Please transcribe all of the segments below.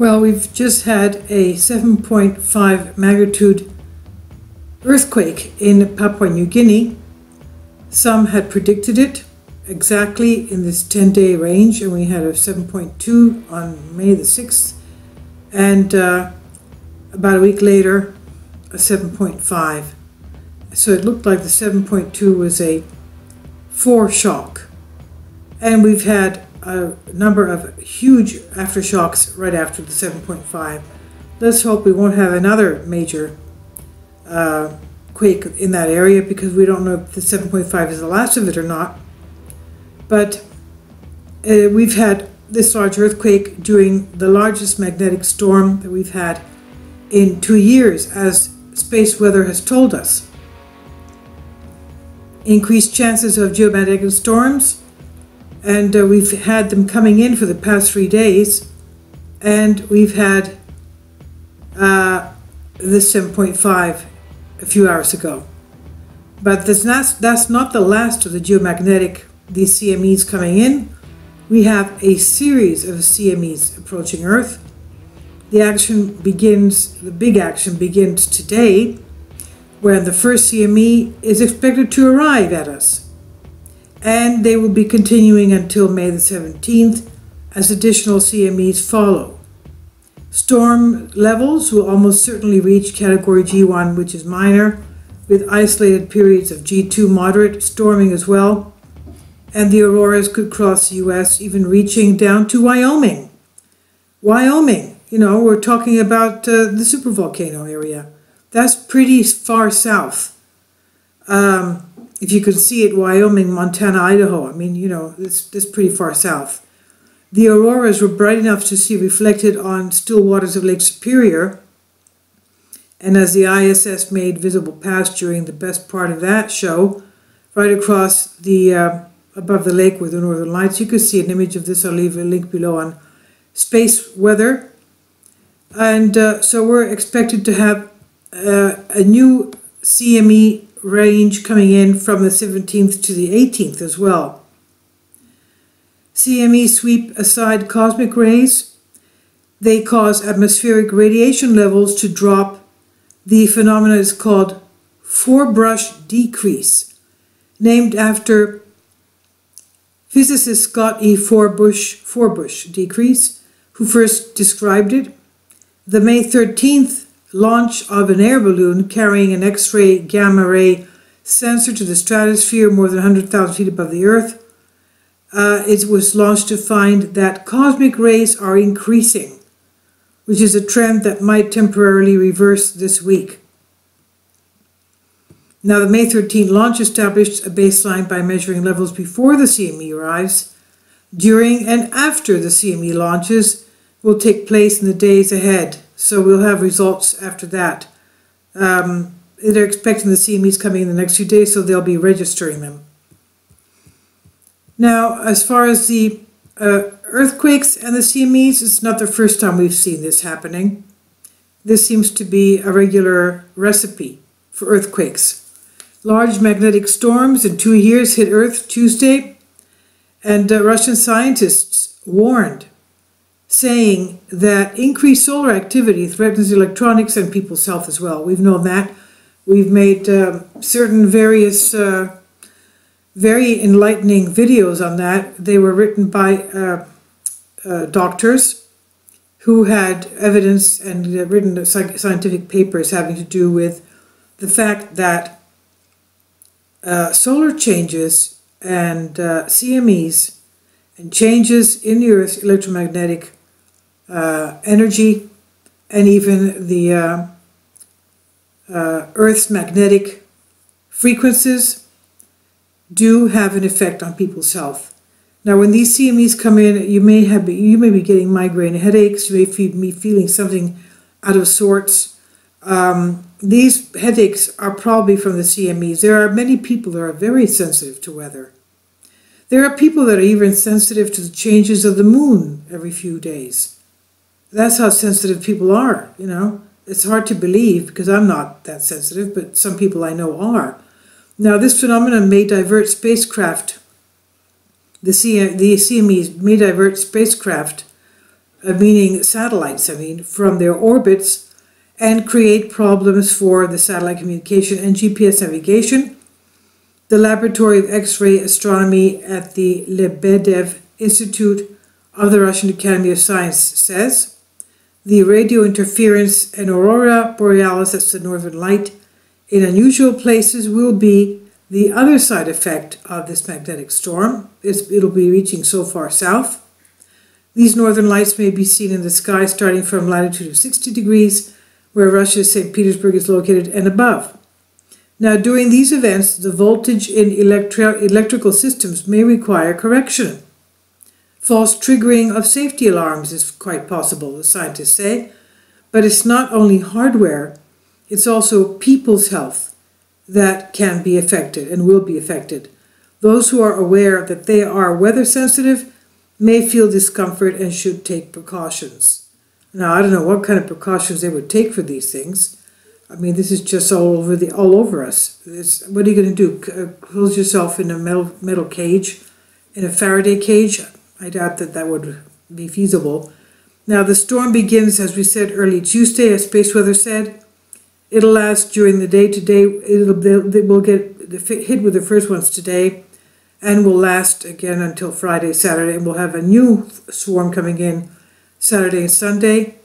Well, we've just had a 7.5 magnitude earthquake in Papua New Guinea. Some had predicted it exactly in this 10 day range, and we had a 7.2 on May the 6th, and uh, about a week later, a 7.5. So it looked like the 7.2 was a foreshock. And we've had a number of huge aftershocks right after the 7.5. Let's hope we won't have another major uh, quake in that area because we don't know if the 7.5 is the last of it or not. But uh, we've had this large earthquake during the largest magnetic storm that we've had in two years, as space weather has told us. Increased chances of geomagnetic storms and uh, we've had them coming in for the past three days, and we've had uh, this 7.5 a few hours ago. But that's not, that's not the last of the geomagnetic, these CMEs coming in. We have a series of CMEs approaching Earth. The action begins, the big action begins today, when the first CME is expected to arrive at us and they will be continuing until May the 17th as additional CMEs follow. Storm levels will almost certainly reach category G1, which is minor, with isolated periods of G2 moderate storming as well. And the auroras could cross the US, even reaching down to Wyoming. Wyoming, you know, we're talking about uh, the supervolcano area. That's pretty far south. Um, if you can see it, Wyoming, Montana, Idaho, I mean, you know, it's, it's pretty far south. The auroras were bright enough to see reflected on still waters of Lake Superior. And as the ISS made visible past during the best part of that show, right across the uh, above the lake with the northern lights, you could see an image of this. I'll leave a link below on space weather. And uh, so we're expected to have uh, a new CME range coming in from the 17th to the 18th as well. CME sweep aside cosmic rays. They cause atmospheric radiation levels to drop. The phenomenon is called Forbush decrease, named after physicist Scott E. Forbush, Forbush decrease, who first described it. The May 13th launch of an air balloon carrying an X ray gamma ray sensor to the stratosphere more than 100,000 feet above the Earth. Uh, it was launched to find that cosmic rays are increasing, which is a trend that might temporarily reverse this week. Now, the May 13 launch established a baseline by measuring levels before the CME arrives. During and after the CME launches will take place in the days ahead. So we'll have results after that. Um, they're expecting the CMEs coming in the next few days, so they'll be registering them. Now, as far as the uh, earthquakes and the CMEs, it's not the first time we've seen this happening. This seems to be a regular recipe for earthquakes. Large magnetic storms in two years hit Earth Tuesday, and uh, Russian scientists warned saying that increased solar activity threatens electronics and people's health as well. We've known that. We've made uh, certain various uh, very enlightening videos on that. They were written by uh, uh doctors who had evidence and written scientific papers having to do with the fact that uh, solar changes and uh, CMEs and changes in the Earth's electromagnetic uh, energy, and even the uh, uh, Earth's magnetic frequencies do have an effect on people's health. Now, when these CMEs come in, you may have you may be getting migraine headaches. You may be feeling something out of sorts. Um, these headaches are probably from the CMEs. There are many people that are very sensitive to weather. There are people that are even sensitive to the changes of the moon every few days that's how sensitive people are, you know. It's hard to believe because I'm not that sensitive, but some people I know are. Now, this phenomenon may divert spacecraft, the, C, the CMEs may divert spacecraft uh, meaning satellites, I mean, from their orbits and create problems for the satellite communication and GPS navigation. The Laboratory of X-ray Astronomy at the Lebedev Institute of the Russian Academy of Science says the radio interference and aurora borealis, that's the northern light, in unusual places will be the other side effect of this magnetic storm. it'll be reaching so far south. These northern lights may be seen in the sky starting from latitude of 60 degrees, where Russia's St. Petersburg is located, and above. Now, during these events, the voltage in electri- electrical systems may require correction. False triggering of safety alarms is quite possible, the scientists say, but it's not only hardware, it's also people's health that can be affected and will be affected. Those who are aware that they are weather sensitive may feel discomfort and should take precautions. Now, I don't know what kind of precautions they would take for these things. I mean, this is just all over the all over us. It's, what are you going to do? Uh, close yourself in a metal metal cage, in a Faraday cage? I doubt that that would be feasible. Now, the storm begins, as we said, early Tuesday, as Space Weather said. It'll last during the day today. It'll they will get hit with the first ones today, and will last again until Friday, Saturday, and we'll have a new swarm coming in Saturday and Sunday.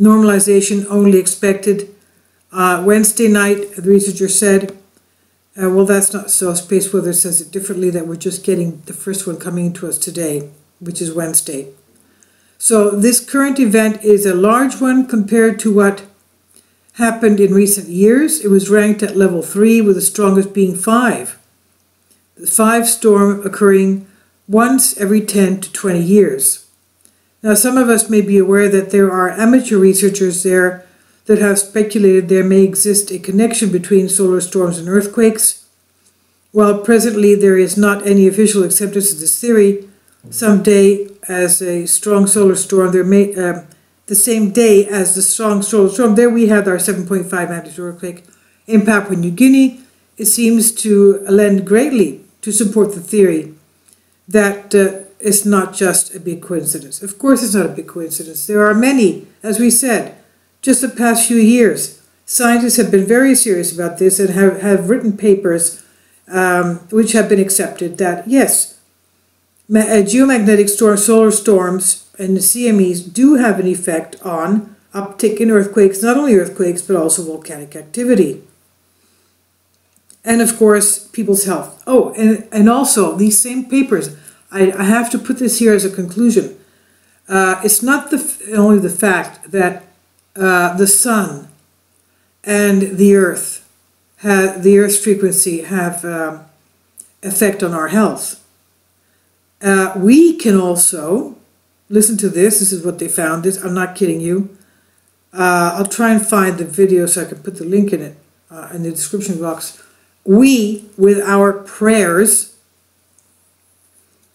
Normalization only expected uh, Wednesday night. The researcher said uh, well, that's not so. Space Weather says it differently that we're just getting the first one coming to us today, which is Wednesday. So, this current event is a large one compared to what happened in recent years. It was ranked at level 3, with the strongest being 5. The 5 storm occurring once every 10 to 20 years. Now, some of us may be aware that there are amateur researchers there that have speculated there may exist a connection between solar storms and earthquakes. While presently there is not any official acceptance of this theory, someday as a strong solar storm, there may uh, the same day as the strong solar storm, there we had our 7.5 magnitude earthquake in Papua New Guinea. It seems to lend greatly to support the theory that uh, it's not just a big coincidence. Of course, it's not a big coincidence. There are many, as we said, just the past few years, scientists have been very serious about this and have, have written papers um, which have been accepted that yes, uh, geomagnetic storm, solar storms and the CMEs do have an effect on uptick in earthquakes, not only earthquakes, but also volcanic activity. And of course, people's health. Oh, and, and also these same papers, I, I have to put this here as a conclusion. Uh, it's not the, only the fact that uh, the sun and the earth, have, the earth's frequency have uh, effect on our health. Uh, we can also listen to this. This is what they found. This I'm not kidding you. Uh, I'll try and find the video so I can put the link in it uh, in the description box. We, with our prayers,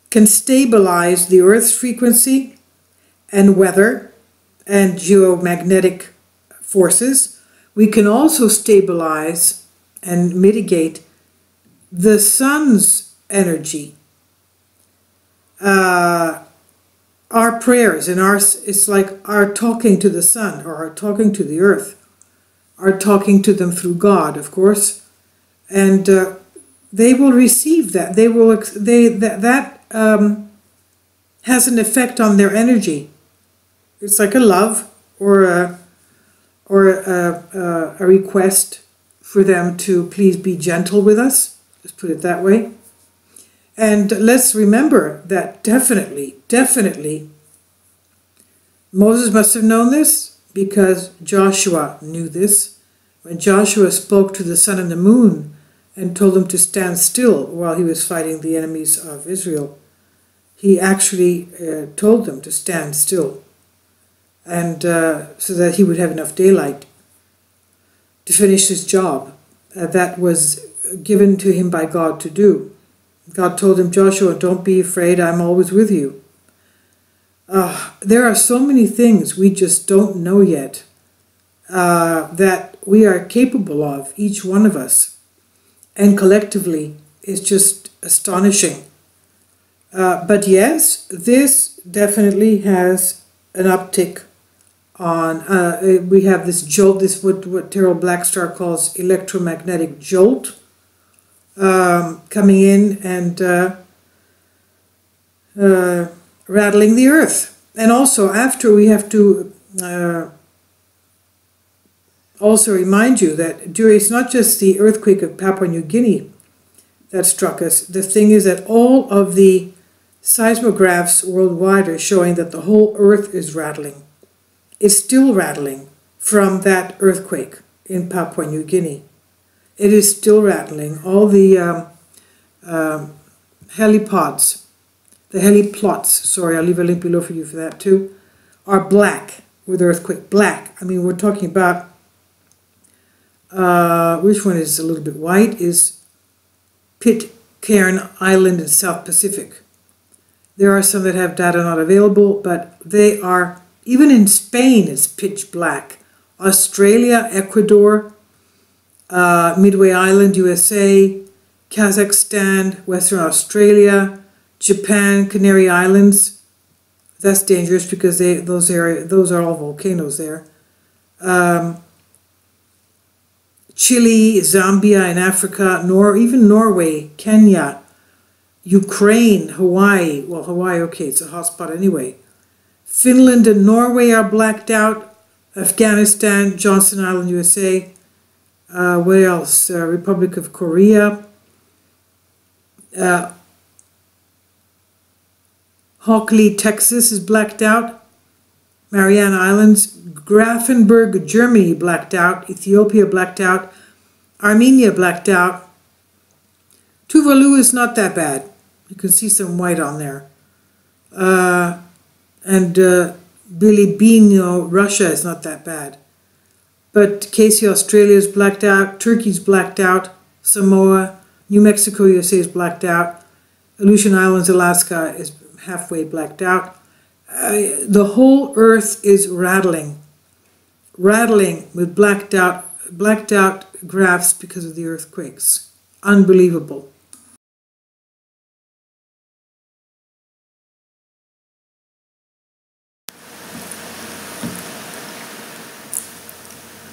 can stabilize the Earth's frequency and weather and geomagnetic forces. We can also stabilize and mitigate the sun's energy. Uh, our prayers and our it's like our talking to the sun or our talking to the earth, our talking to them through God, of course, and uh, they will receive that. They will they that that um, has an effect on their energy it's like a love or a or a, a, a request for them to please be gentle with us. Let's put it that way. And let's remember that definitely, definitely, Moses must have known this because Joshua knew this. When Joshua spoke to the sun and the moon and told them to stand still while he was fighting the enemies of Israel, he actually uh, told them to stand still and uh, so that he would have enough daylight to finish his job uh, that was given to him by God to do. God told him, Joshua, don't be afraid, I'm always with you. Uh, there are so many things we just don't know yet uh, that we are capable of, each one of us. And collectively, it's just astonishing Uh, but yes, this definitely has an uptick on. Uh, we have this jolt, this what what Terrell Blackstar calls electromagnetic jolt, um, coming in and uh, uh, rattling the earth. And also, after we have to uh, also remind you that during, it's not just the earthquake of Papua New Guinea that struck us. The thing is that all of the seismographs worldwide are showing that the whole earth is rattling. It's still rattling from that earthquake in Papua New Guinea. It is still rattling. All the um, um, helipods, the heliplots, sorry, I'll leave a link below for you for that too, are black with earthquake. Black. I mean, we're talking about uh, which one is a little bit white, is Pitcairn Island in South Pacific. There are some that have data not available, but they are, even in Spain, it's pitch black. Australia, Ecuador, uh, Midway Island, USA, Kazakhstan, Western Australia, Japan, Canary Islands. That's dangerous because they those area those are all volcanoes there. Um, Chile, Zambia in Africa, nor even Norway, Kenya, Ukraine, Hawaii. Well, Hawaii, okay, it's a hotspot anyway. Finland and Norway are blacked out. Afghanistan, Johnston Island, USA. Uh, what else? Uh, Republic of Korea. Uh, Hockley, Texas is blacked out. Mariana Islands, Grafenberg, Germany blacked out, Ethiopia blacked out, Armenia blacked out. Tuvalu is not that bad. You can see some white on there. Uh, and uh, Bilibino, Russia is not that bad. But Casey, Australia is blacked out. Turkey's blacked out. Samoa, New Mexico, USA is blacked out. Aleutian Islands, Alaska is halfway blacked out. Uh, the whole earth is rattling rattling with blacked out, blacked out graphs because of the earthquakes. Unbelievable.